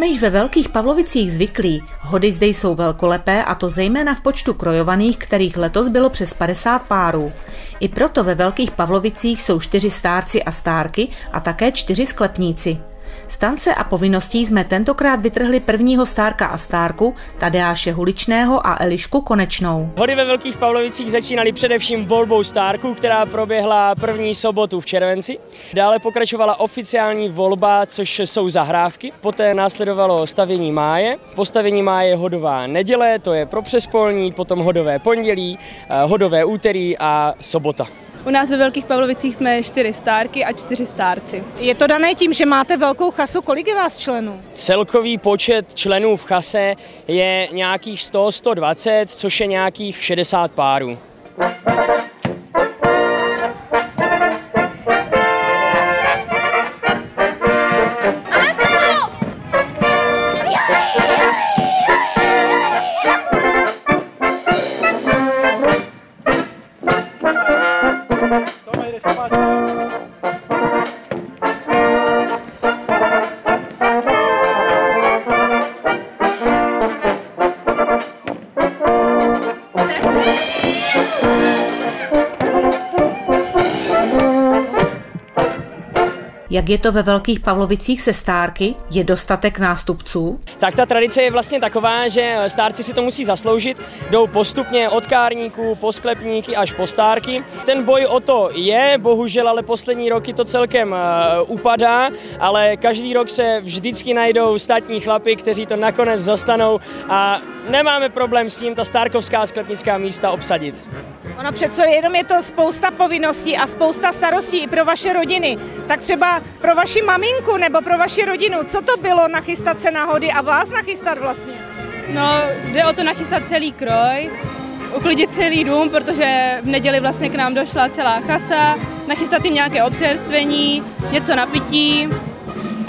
jsme již ve Velkých Pavlovicích zvyklí, hody zde jsou velkolepé a to zejména v počtu krojovaných, kterých letos bylo přes 50 párů. I proto ve Velkých Pavlovicích jsou čtyři stárci a stárky a také čtyři sklepníci. Stance a povinností jsme tentokrát vytrhli prvního stárka a stárku, Tadeáše Huličného a Elišku Konečnou. Hody ve Velkých Pavlovicích začínaly především volbou stárku, která proběhla první sobotu v červenci. Dále pokračovala oficiální volba, což jsou zahrávky. Poté následovalo stavění máje. Postavení máje hodová neděle, to je pro přespolní, potom hodové pondělí, eh, hodové úterý a sobota. U nás ve Velkých Pavlovicích jsme čtyři stárky a čtyři stárci. Je to dané tím, že máte velkou chasu, kolik je vás členů? Celkový počet členů v chase je nějakých 100-120, což je nějakých 60 párů. Thank you. Jak je to ve Velkých Pavlovicích se stárky? Je dostatek nástupců? Tak ta tradice je vlastně taková, že stárci si to musí zasloužit. Jdou postupně od kárníků, po sklepníky až po stárky. Ten boj o to je, bohužel, ale poslední roky to celkem uh, upadá, ale každý rok se vždycky najdou státní chlapy, kteří to nakonec zastanou a nemáme problém s tím ta stárkovská sklepnická místa obsadit. Ono přece jenom je to spousta povinností a spousta starostí i pro vaše rodiny. Tak třeba pro vaši maminku nebo pro vaši rodinu, co to bylo nachystat se na hody a vás nachystat vlastně? No, jde o to nachystat celý kroj, uklidit celý dům, protože v neděli vlastně k nám došla celá chasa, nachystat jim nějaké občerstvení, něco na pití.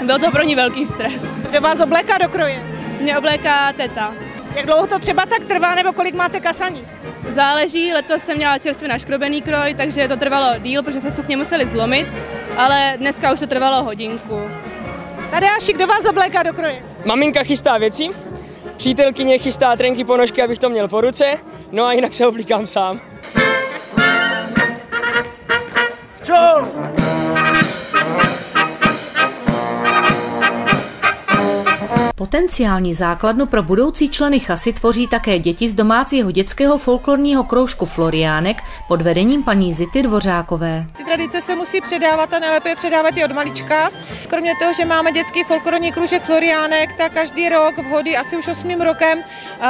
Byl to pro ní velký stres. Kdo vás obléká do kroje? Mě obléká teta. Jak dlouho to třeba tak trvá, nebo kolik máte kasaní? Záleží, letos jsem měla čerstvě naškrobený kroj, takže to trvalo díl, protože se sukně museli zlomit, ale dneska už to trvalo hodinku. Tady Aši, kdo vás obléká do kroje? Maminka chystá věci, přítelkyně chystá trenky ponožky, abych to měl po ruce, no a jinak se oblíkám sám. Potenciální základnu pro budoucí členy chasy tvoří také děti z domácího dětského folklorního kroužku Floriánek pod vedením paní Zity Dvořákové. Ty tradice se musí předávat a nejlépe předávat i od malička. Kromě toho, že máme dětský folklorní kroužek Floriánek, tak každý rok v hody asi už osmým rokem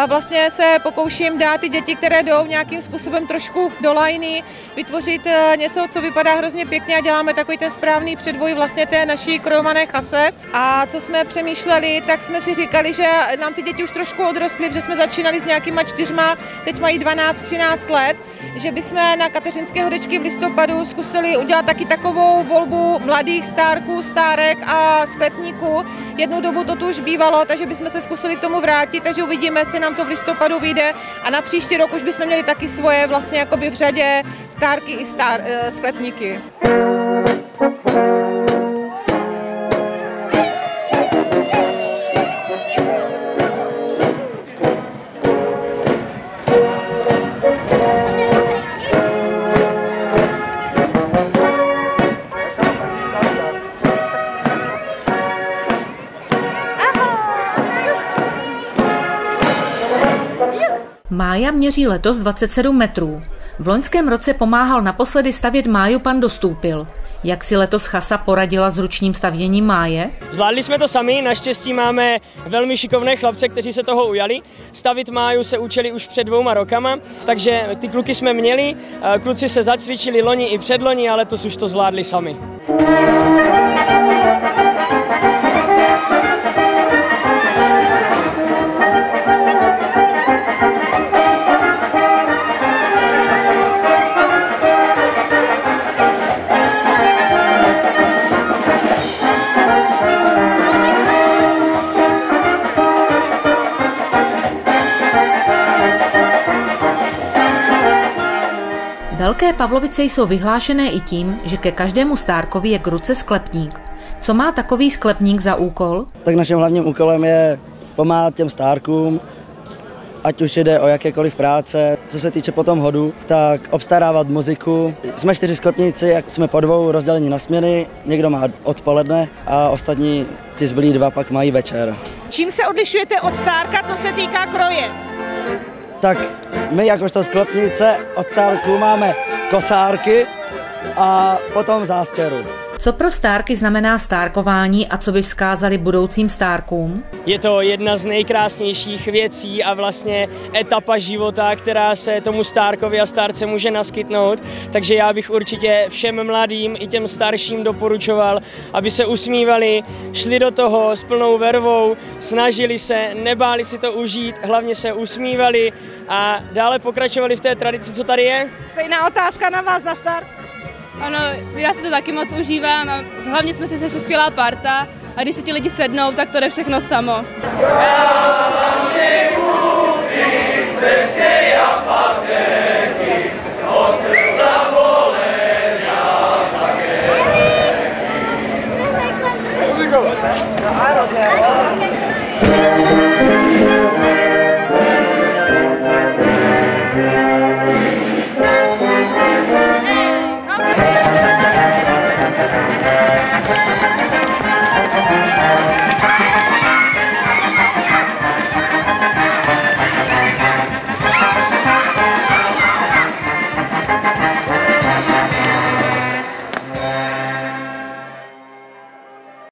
vlastně se pokouším dát ty děti, které jdou nějakým způsobem trošku do lajny, vytvořit e, něco, co vypadá hrozně pěkně a děláme takový ten správný předvoj vlastně té naší krojované chase. A co jsme přemýšleli, tak jsme si říkali, že nám ty děti už trošku odrostly, protože jsme začínali s nějakýma čtyřma, teď mají 12-13 let, že bychom na Kateřinské hodečky v listopadu zkusili udělat taky takovou volbu mladých stárků, stárek a sklepníků. Jednu dobu to tu už bývalo, takže bychom se zkusili k tomu vrátit, takže uvidíme, jestli nám to v listopadu vyjde a na příští rok už bychom měli taky svoje vlastně jakoby v řadě stárky i stár, uh, sklepníky. Mája měří letos 27 metrů. V loňském roce pomáhal naposledy stavět máju pan Dostúpil. Jak si letos Chasa poradila s ručním stavěním máje? Zvládli jsme to sami, naštěstí máme velmi šikovné chlapce, kteří se toho ujali. Stavit máju se učili už před dvouma rokama, takže ty kluky jsme měli, kluci se zacvičili loni i předloni, ale to už to zvládli sami. Velké Pavlovice jsou vyhlášené i tím, že ke každému stárkovi je k ruce sklepník. Co má takový sklepník za úkol? Tak naším hlavním úkolem je pomáhat těm stárkům, ať už jde o jakékoliv práce. Co se týče potom hodu, tak obstarávat muziku. Jsme čtyři sklepníci, jak jsme po dvou rozdělení na směny, někdo má odpoledne a ostatní ty zbylí dva pak mají večer. Čím se odlišujete od stárka, co se týká kroje? Tak my jakožto sklepnice od stárků máme kosárky a potom zástěru. Co pro stárky znamená stárkování a co by vzkázali budoucím stárkům? Je to jedna z nejkrásnějších věcí a vlastně etapa života, která se tomu stárkovi a stárce může naskytnout. Takže já bych určitě všem mladým i těm starším doporučoval, aby se usmívali, šli do toho s plnou vervou, snažili se, nebáli si to užít, hlavně se usmívali a dále pokračovali v té tradici, co tady je. Stejná otázka na vás, na start. Ano, já si to taky moc užívám a hlavně jsme si sešli skvělá parta a když si ti lidi sednou, tak to jde všechno samo. Já,